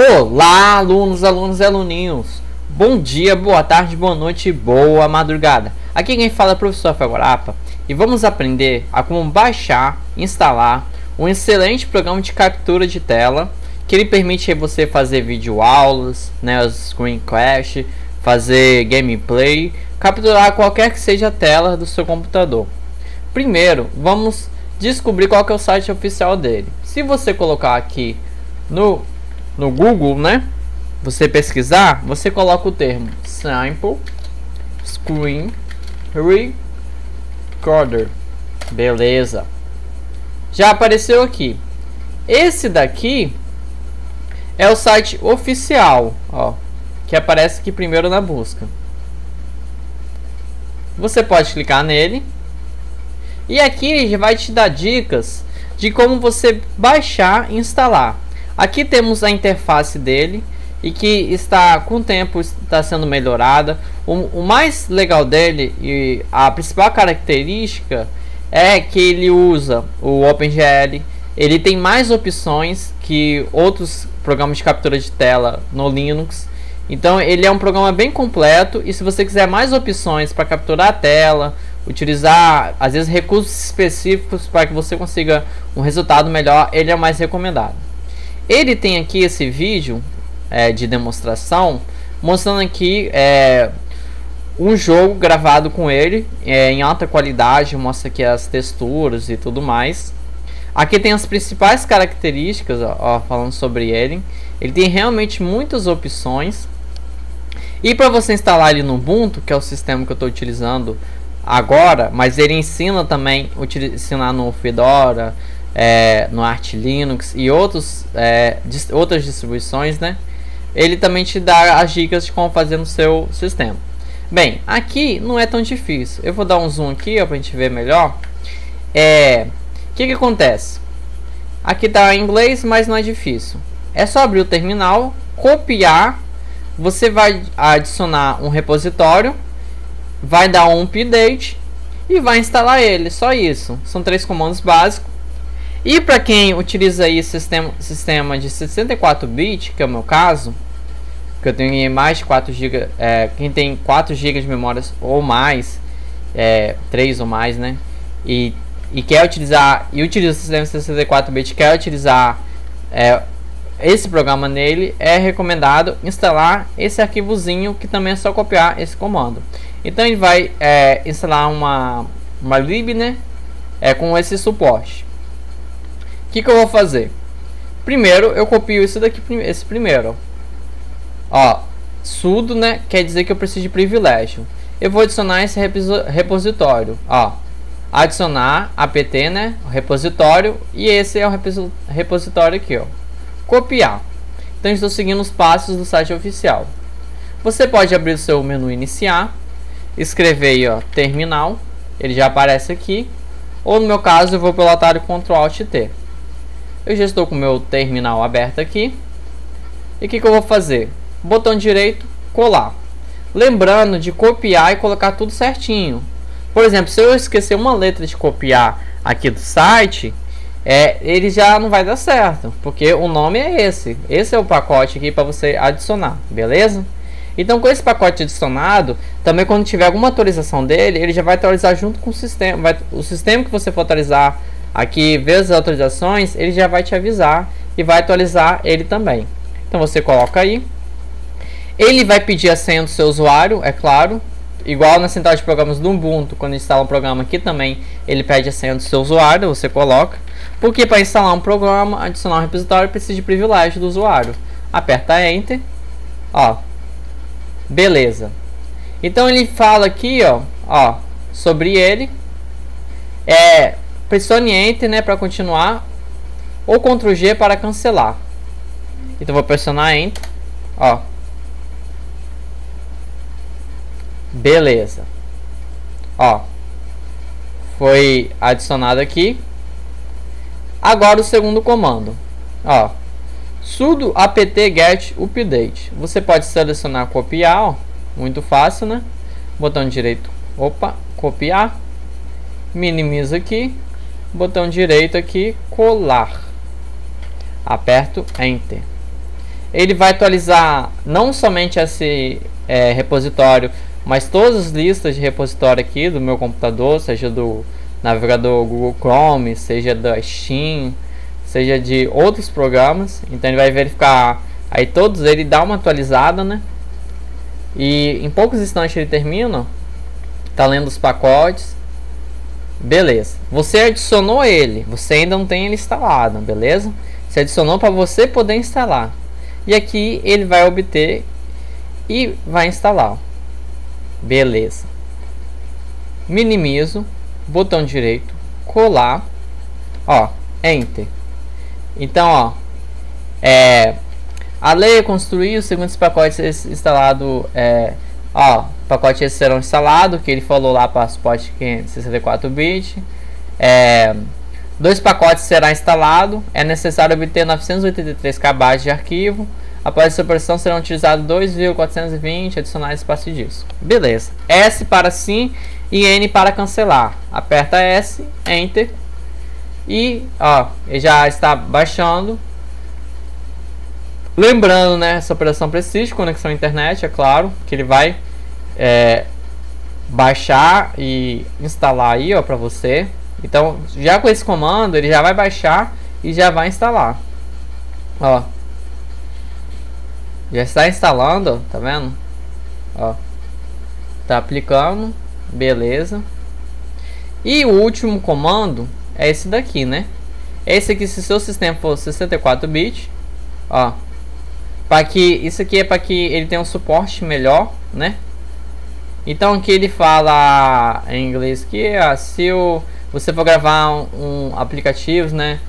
Olá, alunos, alunos e aluninhos. Bom dia, boa tarde, boa noite, boa madrugada. Aqui quem fala é o professor Fagorapa e vamos aprender a como baixar, instalar um excelente programa de captura de tela que ele permite você fazer vídeo aulas, né, screencast, fazer gameplay, capturar qualquer que seja a tela do seu computador. Primeiro, vamos descobrir qual é o site oficial dele. Se você colocar aqui no no Google, né? Você pesquisar, você coloca o termo sample screen recorder. Beleza. Já apareceu aqui. Esse daqui é o site oficial, ó, que aparece aqui primeiro na busca. Você pode clicar nele. E aqui ele vai te dar dicas de como você baixar e instalar. Aqui temos a interface dele e que está com o tempo está sendo melhorada. O, o, mais legal dele e a principal característica é que ele usa o OpenGL. Ele tem mais opções que outros programas de captura de tela no Linux. Então ele é um programa bem completo e se você quiser mais opções para capturar a tela, utilizar às vezes recursos específicos para que você consiga um resultado melhor, ele é mais recomendado. Ele tem aqui esse vídeo é, de demonstração mostrando aqui é, um jogo gravado com ele é, em alta qualidade, mostra aqui as texturas e tudo mais. Aqui tem as principais características, ó, ó, falando sobre ele. Ele tem realmente muitas opções. E para você instalar ele no Ubuntu, que é o sistema que eu estou utilizando agora, mas ele ensina também ensinar no Fedora, é, no Arch Linux e outros, é, dis outras distribuições, né? Ele também te dá as dicas de como fazer no seu sistema. Bem, aqui não é tão difícil. Eu vou dar um zoom aqui para a gente ver melhor. É, o que, que acontece? Aqui está em inglês, mas não é difícil. É só abrir o terminal, copiar. Você vai adicionar um repositório, vai dar um update e vai instalar ele. Só isso. São três comandos básicos. E para quem utiliza aí sistema, sistema de 64 bits, que é o meu caso, que eu tenho mais de 4 GB, é, quem tem 4 GB de memória ou mais, é, 3 ou mais, né? E, e quer utilizar, e utiliza o sistema de 64 bits, quer utilizar é, esse programa nele, é recomendado instalar esse arquivozinho, que também é só copiar esse comando. Então ele vai é, instalar uma, uma lib, né? É, com esse suporte. O que, que eu vou fazer? Primeiro, eu copio isso daqui, esse primeiro. Ó, sudo, né? Quer dizer que eu preciso de privilégio. Eu vou adicionar esse repositório. Ó, adicionar apt, né? Repositório. E esse é o repositório aqui, ó. Copiar. Então, estou seguindo os passos do site oficial. Você pode abrir o seu menu iniciar, escrever aí, ó, terminal. Ele já aparece aqui. Ou no meu caso, eu vou pelo atalho Ctrl Alt T. Eu já estou com o meu terminal aberto aqui. E o que, que eu vou fazer? Botão direito, colar. Lembrando de copiar e colocar tudo certinho. Por exemplo, se eu esquecer uma letra de copiar aqui do site, é, ele já não vai dar certo, porque o nome é esse. Esse é o pacote aqui para você adicionar, beleza? Então, com esse pacote adicionado, também quando tiver alguma atualização dele, ele já vai atualizar junto com o sistema. Vai, o sistema que você for atualizar aqui ver as atualizações, ele já vai te avisar e vai atualizar ele também. Então você coloca aí. Ele vai pedir a senha do seu usuário, é claro. Igual na central de programas do Ubuntu, quando instala um programa aqui também, ele pede a senha do seu usuário, você coloca. Porque para instalar um programa, adicionar um repositório, precisa de privilégio do usuário. Aperta Enter. Ó. Beleza. Então ele fala aqui, ó, ó, sobre ele. É, Pressione Enter né, para continuar ou Ctrl G para cancelar. Então vou pressionar Enter. Ó. Beleza. Ó. Foi adicionado aqui. Agora o segundo comando. Ó. sudo apt get update. Você pode selecionar copiar, ó. Muito fácil, né? Botão direito. Opa, copiar. Minimiza aqui botão direito aqui, colar. Aperto Enter. ele vai atualizar não somente esse é, repositório, mas todas as listas de repositório aqui do meu computador, seja do navegador Google Chrome, seja da Steam, seja de outros programas. Então ele vai verificar aí todos, ele dá uma atualizada, né? E em poucos instantes ele termina, tá lendo os pacotes. Beleza. Você adicionou ele, você ainda não tem ele instalado, beleza? Você adicionou para você poder instalar. E aqui ele vai obter e vai instalar. Beleza. Minimizo, botão direito, colar, ó, enter. Então, ó, é, a lei é construir os segundos pacotes instalados, é, ó, pacotes serão instalados, que ele falou lá para suporte 64 bits. É, dois pacotes será instalado, é necessário obter 983 KB de arquivo. Após essa operação serão utilizados 2,420 adicionais espaço de disco. Beleza. S para sim e N para cancelar. Aperta S, Enter. E ó, já está baixando. Lembrando, né, essa operação precisa conexão à internet, é claro, que ele vai é, baixar e instalar aí, ó, para você. Então, já com esse comando, ele já vai baixar e já vai instalar. Ó, já está instalando, tá vendo? Ó. Tá aplicando. Beleza. E o último comando é esse daqui, né? Esse aqui, se seu sistema for 64 bits, ó, para que isso aqui é para que ele tenha um suporte melhor, né? Então aqui ele fala em inglês que ó, se o, você for gravar um, um aplicativos, né,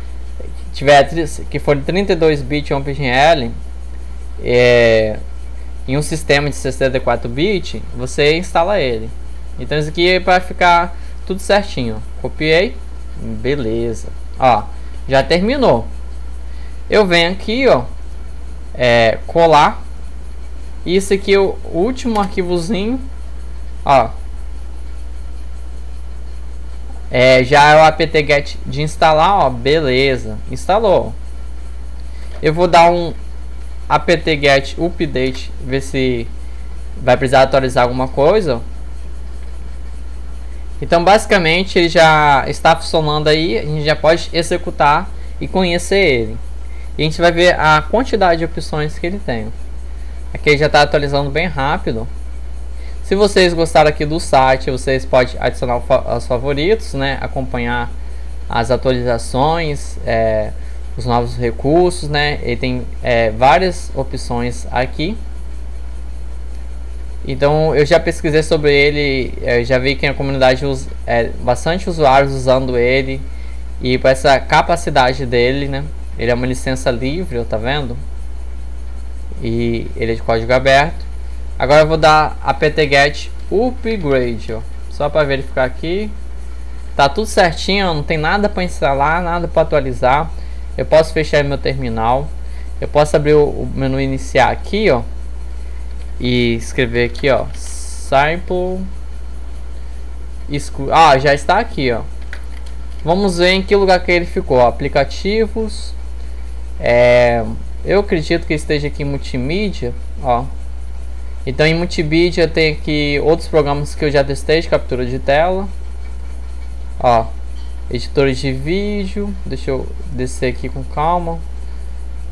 tiver que for 32 bits OpenGL, é, em um sistema de 64 bits, você instala ele. Então isso aqui é para ficar tudo certinho. Copiei, beleza. Ó, já terminou. Eu venho aqui, ó, é, colar. Isso aqui é o último arquivozinho, ó. É, já é o apt-get de instalar, ó, beleza, instalou. Eu vou dar um apt-get update, ver se vai precisar atualizar alguma coisa. Então, basicamente, ele já está funcionando aí, a gente já pode executar e conhecer ele. E a gente vai ver a quantidade de opções que ele tem. Aqui ele já está atualizando bem rápido. Se vocês gostaram aqui do site, vocês podem adicionar os favoritos, né? Acompanhar as atualizações, é, os novos recursos, né? Ele tem é, várias opções aqui. Então eu já pesquisei sobre ele, já vi que a comunidade usa é, bastante usuários usando ele e para essa capacidade dele, né? Ele é uma licença livre, tá vendo? E ele é de código aberto. Agora eu vou dar apt-get upgrade, ó, só para verificar aqui. Tá tudo certinho, não tem nada para instalar, nada para atualizar. Eu posso fechar meu terminal. Eu posso abrir o, o menu iniciar aqui, ó. E escrever aqui, ó. Sample. Ah, já está aqui, ó. Vamos ver em que lugar que ele ficou. Aplicativos. É, eu acredito que esteja aqui em multimídia, ó. Então em multimídia tem aqui outros programas que eu já testei de captura de tela. Ó, editores de vídeo. Deixa eu descer aqui com calma.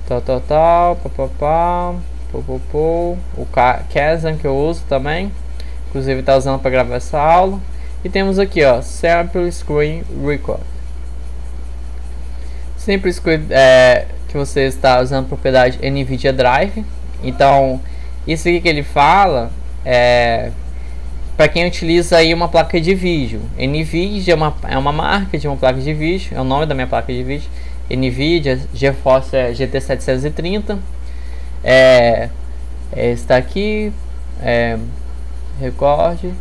Tal, tal, tal. Papapá. Popopô. O Kazan que eu uso também. Inclusive está usando para gravar essa aula. E temos aqui, ó, Sample Screen Record. Sample Screen é que você está usando propriedade NVIDIA Drive. Então, isso aqui que ele fala é para quem utiliza aí uma placa de vídeo. NVIDIA é uma, é uma marca de uma placa de vídeo, é o nome da minha placa de vídeo. NVIDIA GeForce é GT730. É, é, está aqui, é, recorde.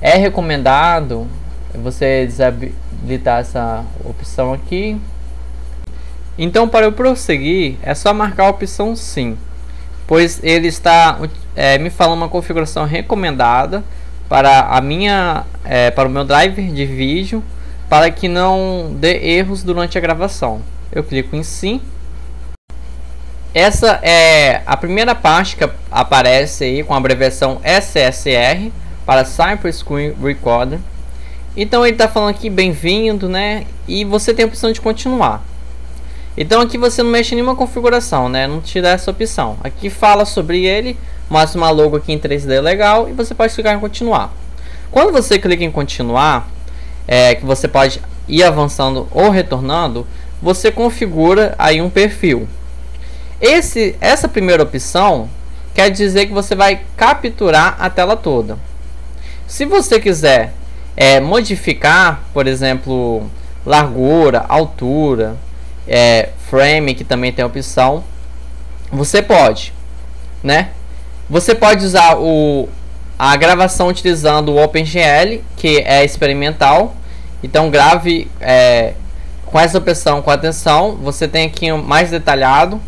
É recomendado você desabilitar essa opção aqui. Então, para eu prosseguir, é só marcar a opção sim, pois ele está é, me falando uma configuração recomendada para a minha é, para o meu driver de vídeo para que não dê erros durante a gravação. Eu clico em sim. essa é a primeira parte que aparece aí com a abreviação SSR para Cypress Screen Recorder. Então ele está falando aqui bem-vindo, né? E você tem a opção de continuar. Então aqui você não mexe em nenhuma configuração, né? Não te dá essa opção. Aqui fala sobre ele, mostra uma logo aqui em 3D legal e você pode clicar em continuar. Quando você clica em continuar, é, que você pode ir avançando ou retornando, você configura aí um perfil. Esse, essa primeira opção quer dizer que você vai capturar a tela toda. Se você quiser é, modificar, por exemplo, largura, altura, é, frame, que também tem opção, você pode, né? Você pode usar o, a gravação utilizando o OpenGL, que é experimental. Então grave é, com essa opção com atenção. Você tem aqui um mais detalhado.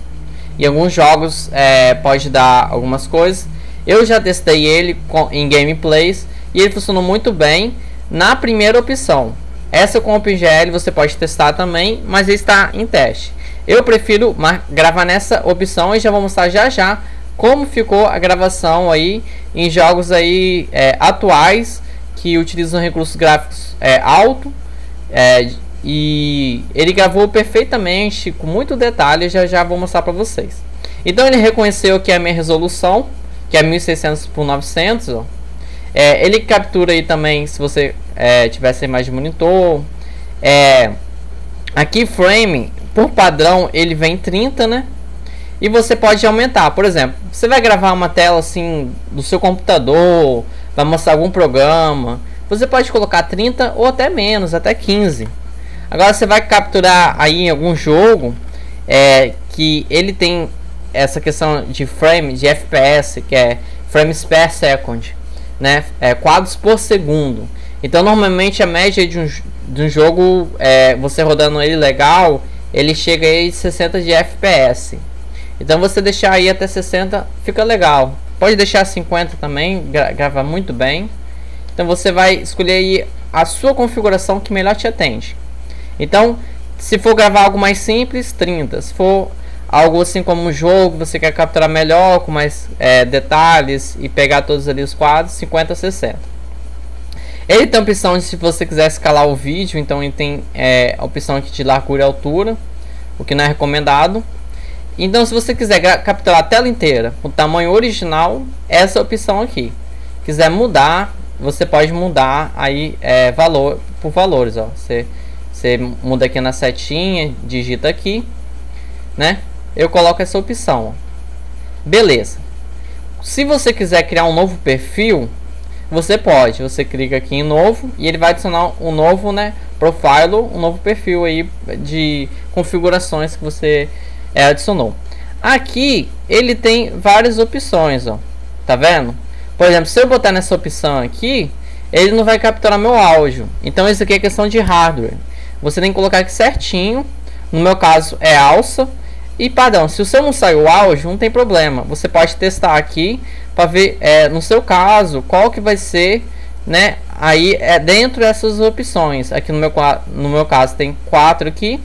Em alguns jogos é, pode dar algumas coisas. Eu já testei ele com, em gameplays e ele funcionou muito bem na primeira opção. Essa com OpenGL você pode testar também, mas está em teste. Eu prefiro gravar nessa opção e já vou mostrar já já como ficou a gravação aí em jogos aí é, atuais que utilizam recursos gráficos é, alto é, e ele gravou perfeitamente com muito detalhe já já vou mostrar para vocês então ele reconheceu que a minha resolução que é 1600 por 900 ó, é, ele captura aí também se você é, tivesse imagem de monitor. É, aqui frame, por padrão, ele vem 30, né? E você pode aumentar. Por exemplo, você vai gravar uma tela assim do seu computador, vai mostrar algum programa. Você pode colocar 30 ou até menos, até 15. Agora você vai capturar aí em algum jogo é, que ele tem essa questão de frame, de FPS, que é frames per second né, é, quadros por segundo. Então, normalmente a média de um, de um jogo, é, você rodando ele legal, ele chega aí de 60 de FPS. Então, você deixar aí até 60 fica legal. Pode deixar 50 também, gra grava muito bem. Então, você vai escolher aí a sua configuração que melhor te atende. Então, se for gravar algo mais simples, 30. Se for algo assim como um jogo, você quer capturar melhor, com mais é, detalhes e pegar todos ali os quadros, 50 60. Ele tem a opção de se você quiser escalar o vídeo, então ele tem é, a opção aqui de largura e altura, o que não é recomendado. Então se você quiser capturar a tela inteira o tamanho original, essa é opção aqui. Quiser mudar, você pode mudar aí é, valor por valores, ó. Você, você muda aqui na setinha, digita aqui, né? Eu coloco essa opção. Beleza. Se você quiser criar um novo perfil, você pode. Você clica aqui em novo e ele vai adicionar um novo, né, profile, um novo perfil aí de configurações que você é, adicionou. Aqui ele tem várias opções, ó. Tá vendo? Por exemplo, se eu botar nessa opção aqui, ele não vai capturar meu áudio. Então isso aqui é questão de hardware. Você tem que colocar aqui certinho. No meu caso é alça e padrão, se o seu não saiu o áudio, não tem problema. Você pode testar aqui para ver, é, no seu caso, qual que vai ser, né? Aí é dentro dessas opções. Aqui no meu, no meu caso tem quatro aqui.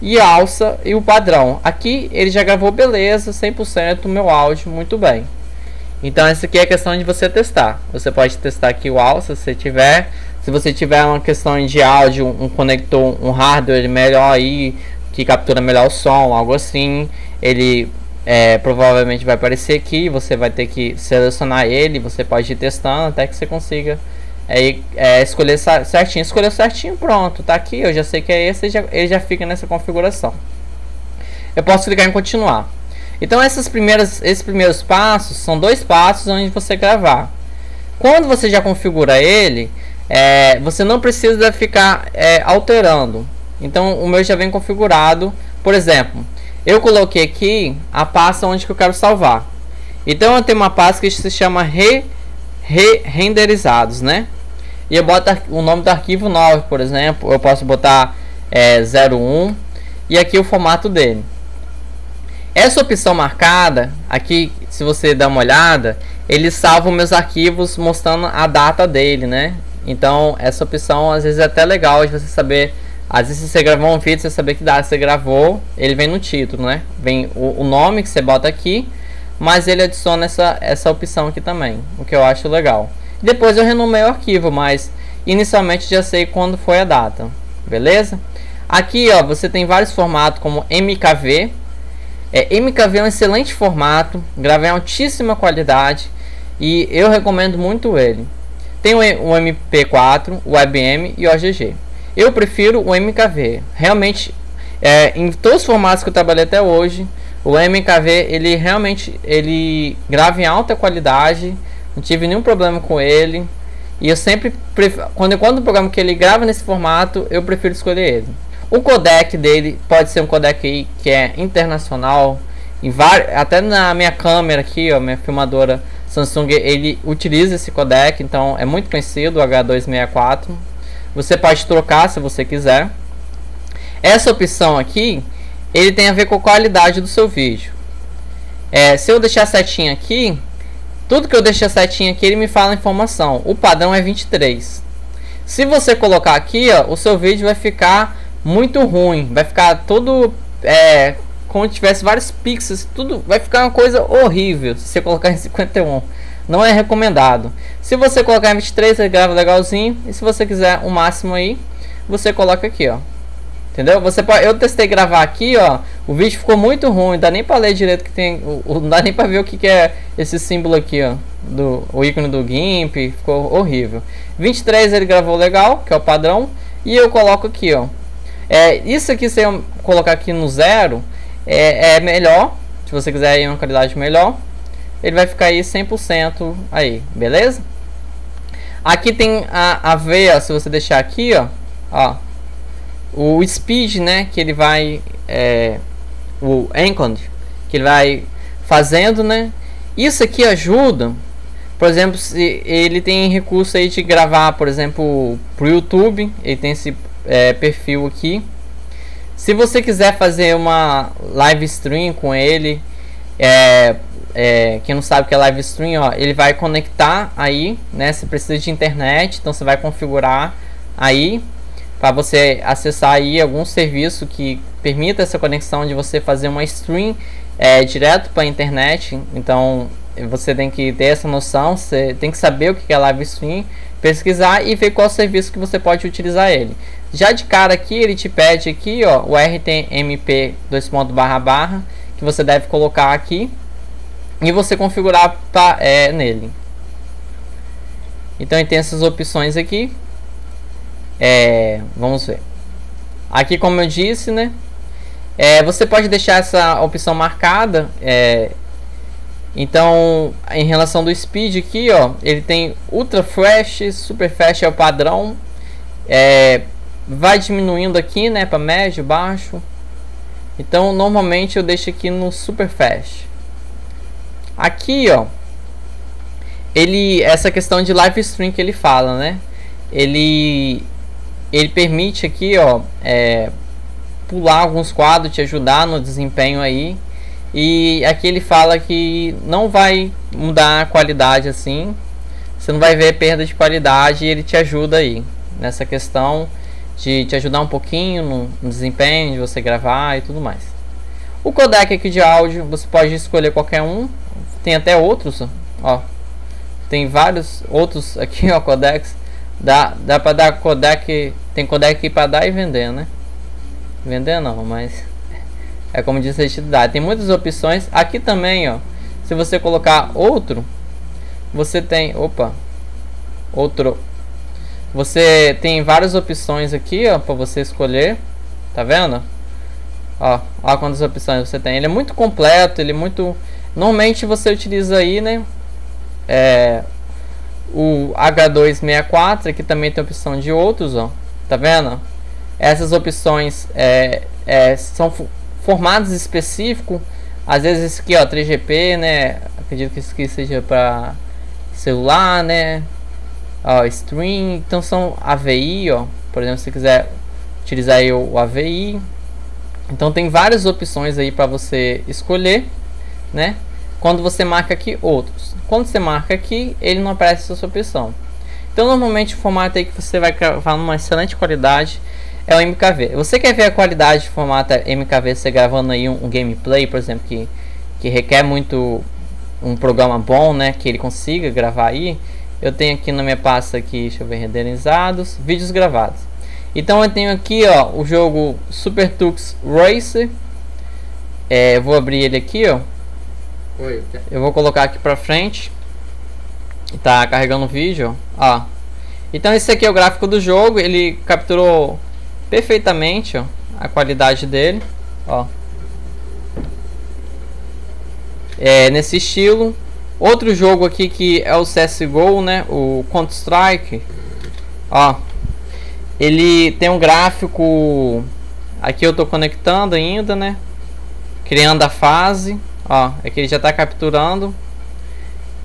E alça e o padrão. Aqui ele já gravou beleza, 100% o meu áudio, muito bem. Então essa aqui é a questão de você testar. Você pode testar aqui o alça se tiver. Se você tiver uma questão de áudio, um conector, um hardware melhor aí, que captura melhor o som, algo assim. Ele é, provavelmente vai aparecer aqui, você vai ter que selecionar ele, você pode ir testando até que você consiga é, é, escolher certinho. Escolheu certinho, pronto, tá aqui, eu já sei que é esse, já, ele já fica nessa configuração. Eu posso clicar em continuar. Então essas primeiras, esses primeiros passos são dois passos onde você gravar. Quando você já configura ele, é, você não precisa ficar é, alterando. Então o meu já vem configurado. Por exemplo, eu coloquei aqui a pasta onde que eu quero salvar. Então eu tenho uma pasta que se chama re, re renderizados, né? E eu boto o nome do arquivo 9, por exemplo. Eu posso botar é, 01 e aqui o formato dele. Essa opção marcada, aqui se você dar uma olhada, ele salva meus arquivos mostrando a data dele, né? Então essa opção às vezes é até legal de você saber Às vezes você gravou um vídeo, você saber que dá, você gravou, ele vem no título, né? Vem o, o, nome que você bota aqui, mas ele adiciona essa, essa opção aqui também, o que eu acho legal. Depois eu renomeio o arquivo, mas inicialmente já sei quando foi a data, beleza? Aqui ó, você tem vários formatos como MKV. É, MKV é um excelente formato, grava em altíssima qualidade e eu recomendo muito ele. Tem o, o MP4, o IBM e o OGG. Eu prefiro o MKV. Realmente, é, em todos os formatos que eu trabalhei até hoje, o MKV ele realmente ele grava em alta qualidade. Não tive nenhum problema com ele. E eu sempre quando quando o programa que ele grava nesse formato, eu prefiro escolher ele. O codec dele pode ser um codec que é internacional, em até na minha câmera aqui, ó, minha filmadora Samsung, ele utiliza esse codec, então é muito conhecido, o H264. Você pode trocar se você quiser. Essa opção aqui, ele tem a ver com a qualidade do seu vídeo. É, se eu deixar a setinha aqui, tudo que eu deixar a setinha aqui, ele me fala a informação. O padrão é 23. Se você colocar aqui, ó, o seu vídeo vai ficar muito ruim. Vai ficar todo é, como tivesse vários pixels, tudo vai ficar uma coisa horrível se você colocar em 51. Não é recomendado. Se você colocar em 23, ele grava legalzinho. E se você quiser o máximo aí, você coloca aqui, ó. Entendeu? Você pode, eu testei gravar aqui, ó. O vídeo ficou muito ruim, dá nem para ler direito que tem, não dá nem para ver o que, que é esse símbolo aqui, ó, do o ícone do GIMP, ficou horrível. 23 ele gravou legal, que é o padrão, e eu coloco aqui, ó. É, isso aqui, se eu colocar aqui no zero, é, é melhor. Se você quiser ir uma qualidade melhor, ele vai ficar aí 100% aí, beleza? Aqui tem a, a veia, se você deixar aqui, ó, ó, o speed, né, que ele vai, é, o encode, que ele vai fazendo, né? Isso aqui ajuda, por exemplo, se ele tem recurso aí de gravar, por exemplo, pro YouTube, ele tem esse é, perfil aqui. Se você quiser fazer uma live stream com ele, é, é, quem não sabe o que é live stream, ó, ele vai conectar aí, né? Você precisa de internet, então você vai configurar aí para você acessar aí algum serviço que permita essa conexão de você fazer uma stream é, direto para a internet. Então você tem que ter essa noção, você tem que saber o que é live stream pesquisar e ver qual serviço que você pode utilizar ele. Já de cara aqui, ele te pede aqui, ó, o RTMP dois pontos barra barra que você deve colocar aqui e você configurar pra, é, nele. Então tem essas opções aqui. É, vamos ver. Aqui como eu disse, né? É, você pode deixar essa opção marcada é, então, em relação do speed aqui, ó, ele tem ultra fast, super fast é o padrão. É, vai diminuindo aqui, né, para médio, baixo. Então, normalmente eu deixo aqui no super fast. Aqui, ó, ele essa questão de live stream que ele fala, né? Ele ele permite aqui, ó, é, pular alguns quadros, te ajudar no desempenho aí. E aqui ele fala que não vai mudar a qualidade assim. Você não vai ver perda de qualidade e ele te ajuda aí nessa questão de te ajudar um pouquinho no, no desempenho de você gravar e tudo mais. O codec aqui de áudio, você pode escolher qualquer um. Tem até outros, ó. Tem vários outros aqui, ó, codecs. Dá, dá para dar codec, tem codec para dar e vender, né? Vender não, mas é como diz a entidade. Tem muitas opções. Aqui também, ó. Se você colocar outro, você tem, opa, outro. Você tem várias opções aqui, ó, para você escolher. Tá vendo? Ó, ó quantas opções você tem. Ele é muito completo, ele é muito Normalmente você utiliza aí, né? É, o H264, aqui também tem opção de outros, ó. Tá vendo? Essas opções é, é, são formatos específicos. Às vezes isso aqui, ó, 3GP, né? Acredito que isso aqui seja para celular, né? Ó, stream. Então são AVI, ó. Por exemplo, se quiser utilizar o AVI. Então tem várias opções aí para você escolher, né? Quando você marca aqui outros. Quando você marca aqui, ele não aparece essa opção. Então normalmente o formato aí que você vai gravar numa excelente qualidade é o MKV. Você quer ver a qualidade de formato MKV você gravando aí um, um gameplay, por exemplo, que, que requer muito um programa bom, né, que ele consiga gravar aí. Eu tenho aqui na minha pasta aqui, deixa eu ver, renderizados, vídeos gravados. Então eu tenho aqui, ó, o jogo Super Tux Racer. É, vou abrir ele aqui, ó. Oi. Eu vou colocar aqui pra frente. Tá carregando o vídeo, ó. Então esse aqui é o gráfico do jogo, ele capturou perfeitamente, ó, a qualidade dele, ó. É nesse estilo. Outro jogo aqui que é o CS:GO, né, o Counter Strike. Ó, ele tem um gráfico. Aqui eu estou conectando ainda, né? Criando a fase. Ó, é que ele já está capturando.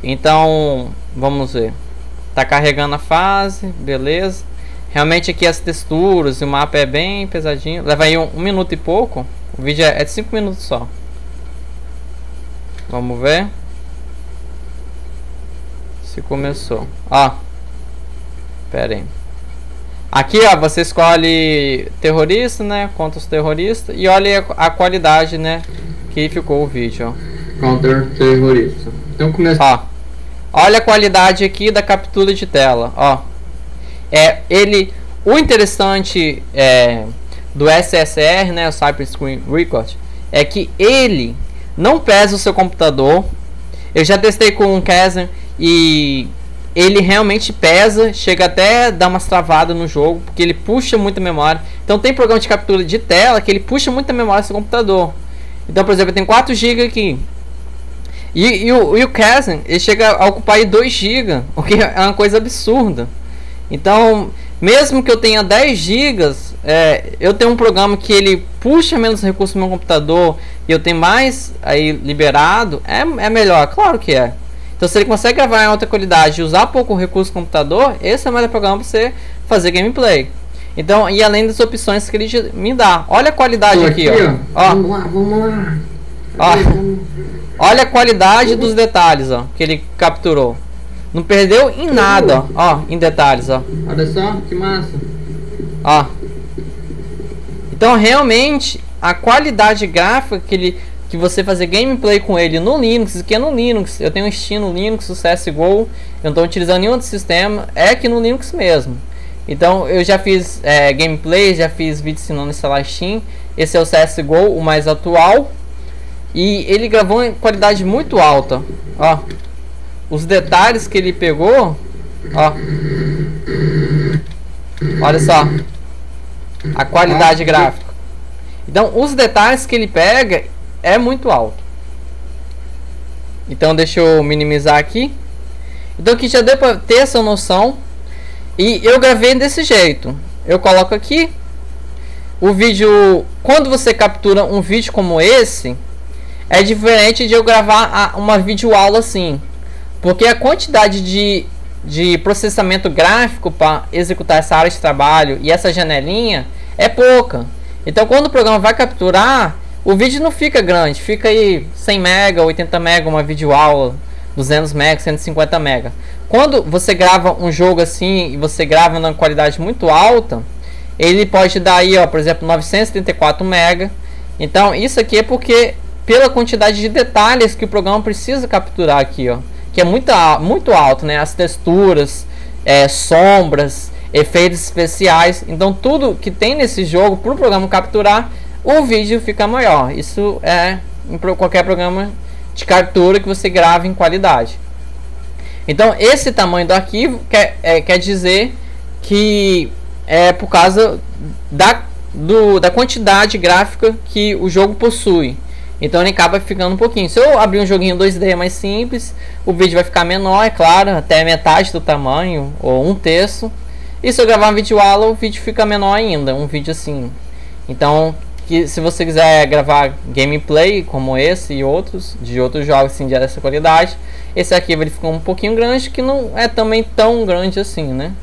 Então, vamos ver. Tá carregando a fase, beleza. Realmente aqui as texturas e o mapa é bem pesadinho. Leva aí um, um minuto e pouco. O vídeo é, é de 5 minutos só. Vamos ver. Se começou. Ó. Pera aí. Aqui, ó, você escolhe terrorista, né? Contra os terroristas. E olha a, qualidade, né? Que ficou o vídeo, ó. Counter terrorista. Então começa. Ó. Olha a qualidade aqui da captura de tela, ó. É, ele... O interessante é, do SSR, né? O Cyber Screen Record. É que ele não pesa o seu computador. Eu já testei com um Kazan e ele realmente pesa, chega até dar umas travadas no jogo, porque ele puxa muita memória. Então tem programa de captura de tela que ele puxa muita memória do seu computador. Então, por exemplo, tenho 4 GB aqui. E, e, o, e o Kazan, ele chega a ocupar aí 2 GB, o que é uma coisa absurda. Então, mesmo que eu tenha 10 GB, é, eu tenho um programa que ele puxa menos recursos no meu computador e eu tenho mais aí liberado, é, é melhor, claro que é. Então, se ele consegue gravar em alta qualidade e usar pouco recurso do computador, esse é o melhor programa para você fazer gameplay. Então, e além das opções que ele me dá. Olha a qualidade aqui, aqui, ó. ó. Vamos lá, vamos lá. Ó. Olha a qualidade dos detalhes, ó, que ele capturou. Não perdeu em nada, ó, em detalhes, ó. Olha só, que massa. Ó. Então, realmente, a qualidade gráfica que ele que você fazer gameplay com ele no Linux, aqui é no Linux, eu tenho um Steam no Linux, o CSGO, eu não estou utilizando nenhum outro sistema, é aqui no Linux mesmo. Então eu já fiz é, gameplay, já fiz vídeo ensinando a instalar Steam, esse é o CSGO, o mais atual, e ele gravou em qualidade muito alta, ó, os detalhes que ele pegou, ó, olha só, a qualidade gráfica. Então os detalhes que ele pega é muito alto. Então deixa eu minimizar aqui. Então aqui já deu para ter essa noção. E eu gravei desse jeito. Eu coloco aqui. O vídeo, quando você captura um vídeo como esse, é diferente de eu gravar uma videoaula assim. Porque a quantidade de, de processamento gráfico para executar essa área de trabalho e essa janelinha é pouca. Então quando o programa vai capturar, o vídeo não fica grande, fica aí 100 mega, 80 mega, uma videoaula, 200 mega, 150 mega. Quando você grava um jogo assim e você grava numa qualidade muito alta, ele pode dar aí, ó, por exemplo, 934 mega. Então, isso aqui é porque pela quantidade de detalhes que o programa precisa capturar aqui, ó, que é muito, muito alto, né? As texturas, é, sombras, efeitos especiais. Então, tudo que tem nesse jogo para o programa capturar o vídeo fica maior. Isso é em qualquer programa de captura que você grave em qualidade. Então, esse tamanho do arquivo quer, é, quer dizer que é por causa da, do, da quantidade gráfica que o jogo possui. Então ele acaba ficando um pouquinho. Se eu abrir um joguinho 2D mais simples, o vídeo vai ficar menor, é claro, até metade do tamanho, ou um terço. E se eu gravar um vídeo aula, o vídeo fica menor ainda, um vídeo assim. Então que se você quiser gravar gameplay como esse e outros de outros jogos assim dessa qualidade, esse aqui ele ficou um pouquinho grande que não é também tão grande assim, né?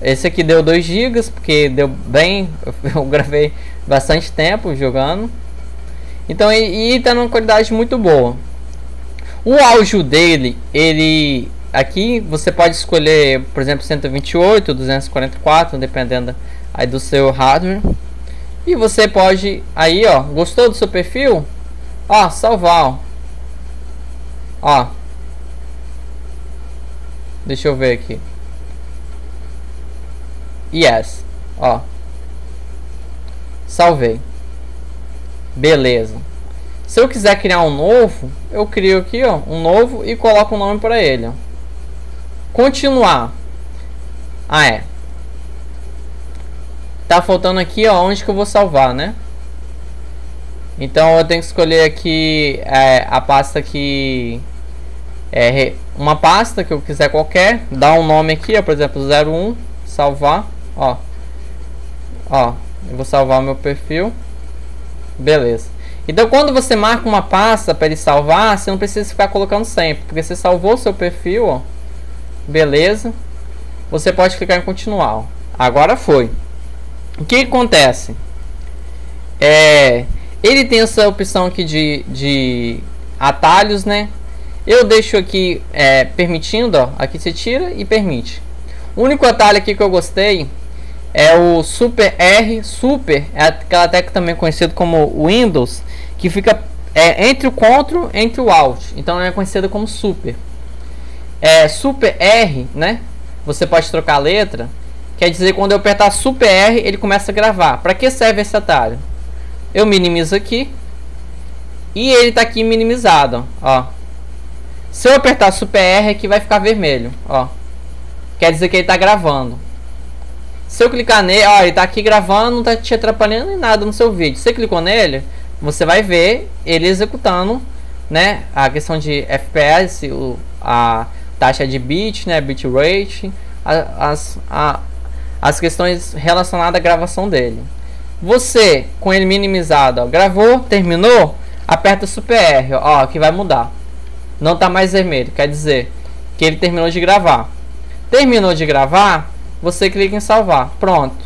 Esse aqui deu 2 GB porque deu bem, eu gravei bastante tempo jogando. Então e, e tá numa qualidade muito boa. O áudio dele, ele aqui você pode escolher, por exemplo, 128, 244, dependendo aí do seu hardware. E você pode aí, ó, gostou do seu perfil? Ó, salvar, ó. ó. Deixa eu ver aqui. Yes, ó. Salvei. Beleza. Se eu quiser criar um novo, eu crio aqui, ó, um novo e coloco o um nome para ele, ó. Continuar. Ah, é. Tá faltando aqui, ó, onde que eu vou salvar, né? Então eu tenho que escolher aqui é, a pasta que é uma pasta que eu quiser qualquer, dar um nome aqui, ó, por exemplo, 01, salvar, ó. Ó, eu vou salvar o meu perfil. Beleza. Então quando você marca uma pasta para ele salvar, você não precisa ficar colocando sempre, porque você salvou o seu perfil, ó. Beleza. Você pode clicar em continuar. Ó. Agora foi. O que acontece? É, ele tem essa opção aqui de, de atalhos, né? Eu deixo aqui é, permitindo, ó, aqui você tira e permite. O único atalho aqui que eu gostei é o Super R, Super, é aquela tecla também conhecido como Windows, que fica é, entre o Ctrl entre o Alt, então é conhecido como Super. É, Super R, né? Você pode trocar a letra Quer dizer, quando eu apertar Super R, ele começa a gravar. Para que serve esse atalho? Eu minimizo aqui. E ele está aqui minimizado, ó. Se eu apertar Super R, aqui vai ficar vermelho, ó. Quer dizer que ele está gravando. Se eu clicar nele, ó, ele está aqui gravando, não está te atrapalhando em nada no seu vídeo. Você clicou nele, você vai ver ele executando, né, a questão de FPS, o, a taxa de bit, né, bitrate, as, a, as questões relacionadas à gravação dele. Você, com ele minimizado, ó, gravou, terminou, aperta Super R, ó, que vai mudar. Não está mais vermelho, quer dizer que ele terminou de gravar. Terminou de gravar, você clica em salvar. Pronto.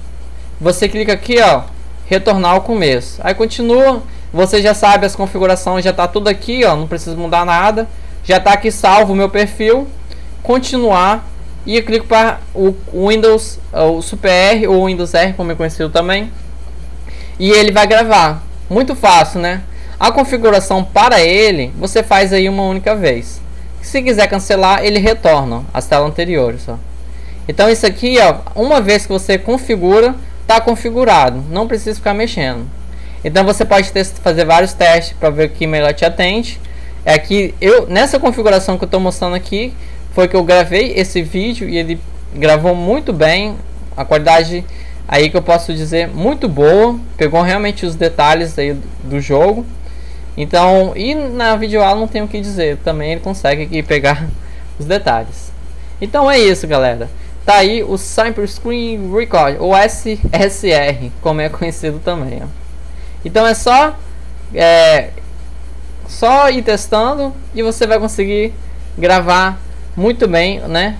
Você clica aqui, ó, retornar ao começo. Aí continua, você já sabe as configurações, já está tudo aqui, ó, não precisa mudar nada. Já está aqui salvo o meu perfil. Continuar e eu clico para o Windows, o Super R ou Windows R, como é conhecido também. E ele vai gravar. Muito fácil, né? A configuração para ele, você faz aí uma única vez. Se quiser cancelar, ele retorna as telas anteriores. Ó. Então isso aqui, ó, uma vez que você configura, está configurado. Não precisa ficar mexendo. Então você pode fazer vários testes para ver o que melhor te atende. É que eu nessa configuração que eu estou mostrando aqui, foi que eu gravei esse vídeo e ele gravou muito bem. A qualidade aí que eu posso dizer muito boa. Pegou realmente os detalhes aí do jogo. Então, e na videoaula não tenho o que dizer. Também ele consegue aqui pegar os detalhes. Então é isso, galera. Tá aí o Cyber Screen Record, ou SSR, como é conhecido também. Ó. Então é só é, só ir testando e você vai conseguir gravar muito bem, né?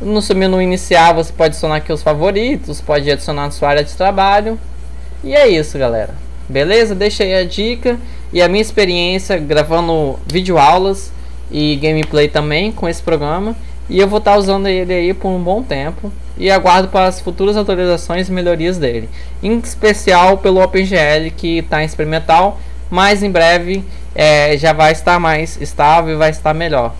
No seu menu inicial você pode adicionar aqui os favoritos, pode adicionar na sua área de trabalho. E é isso, galera. Beleza? Deixa aí a dica e a minha experiência gravando vídeo aulas e gameplay também com esse programa. E eu vou estar usando ele aí por um bom tempo e aguardo para as futuras atualizações e melhorias dele. Em especial pelo OpenGL que está experimental, mas em breve é, já vai estar mais estável e vai estar melhor.